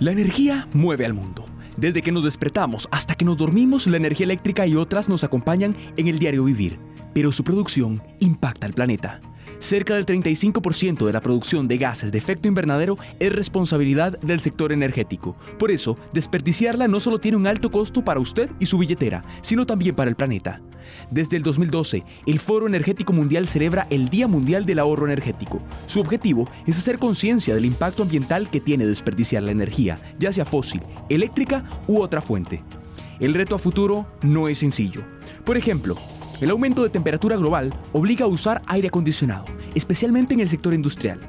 La energía mueve al mundo. Desde que nos despertamos hasta que nos dormimos, la energía eléctrica y otras nos acompañan en el diario vivir, pero su producción impacta al planeta. Cerca del 35% de la producción de gases de efecto invernadero es responsabilidad del sector energético. Por eso, desperdiciarla no solo tiene un alto costo para usted y su billetera, sino también para el planeta. Desde el 2012, el Foro Energético Mundial celebra el Día Mundial del Ahorro Energético. Su objetivo es hacer conciencia del impacto ambiental que tiene desperdiciar la energía, ya sea fósil, eléctrica u otra fuente. El reto a futuro no es sencillo. Por ejemplo, el aumento de temperatura global obliga a usar aire acondicionado, especialmente en el sector industrial.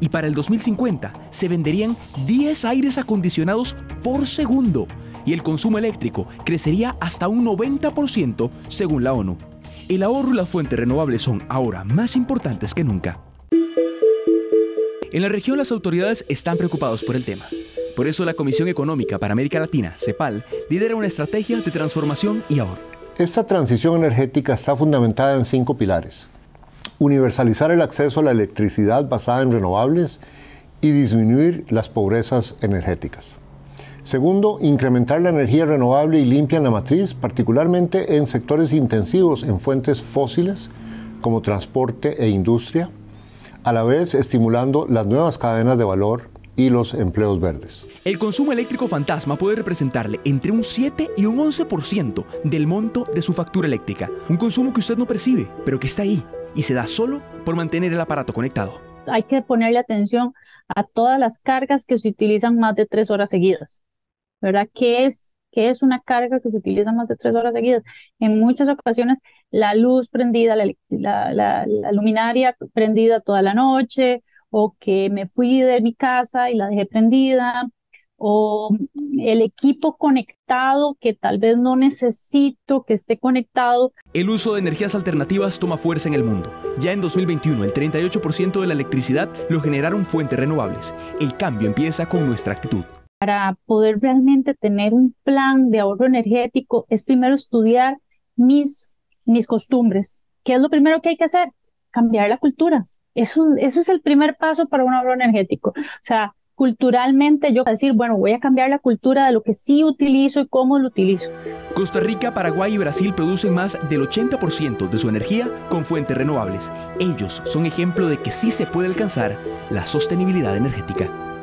Y para el 2050 se venderían 10 aires acondicionados por segundo y el consumo eléctrico crecería hasta un 90% según la ONU. El ahorro y las fuentes renovables son ahora más importantes que nunca. En la región las autoridades están preocupados por el tema. Por eso la Comisión Económica para América Latina, CEPAL, lidera una estrategia de transformación y ahorro. Esta transición energética está fundamentada en cinco pilares. Universalizar el acceso a la electricidad basada en renovables y disminuir las pobrezas energéticas. Segundo, incrementar la energía renovable y limpia en la matriz, particularmente en sectores intensivos en fuentes fósiles como transporte e industria, a la vez estimulando las nuevas cadenas de valor y los empleos verdes. El consumo eléctrico fantasma puede representarle entre un 7 y un 11% del monto de su factura eléctrica. Un consumo que usted no percibe, pero que está ahí y se da solo por mantener el aparato conectado. Hay que ponerle atención a todas las cargas que se utilizan más de tres horas seguidas. ¿Verdad? ¿Qué es, qué es una carga que se utiliza más de tres horas seguidas? En muchas ocasiones la luz prendida, la, la luminaria prendida toda la noche, o que me fui de mi casa y la dejé prendida, o el equipo conectado que tal vez no necesito que esté conectado. El uso de energías alternativas toma fuerza en el mundo. Ya en 2021 el 38% de la electricidad lo generaron fuentes renovables. El cambio empieza con nuestra actitud. Para poder realmente tener un plan de ahorro energético es primero estudiar mis, mis costumbres. ¿Qué es lo primero que hay que hacer? Cambiar la cultura ese es el primer paso para un ahorro energético. O sea, culturalmente yo decir, bueno, voy a cambiar la cultura de lo que sí utilizo y cómo lo utilizo. Costa Rica, Paraguay y Brasil producen más del 80% de su energía con fuentes renovables. Ellos son ejemplo de que sí se puede alcanzar la sostenibilidad energética.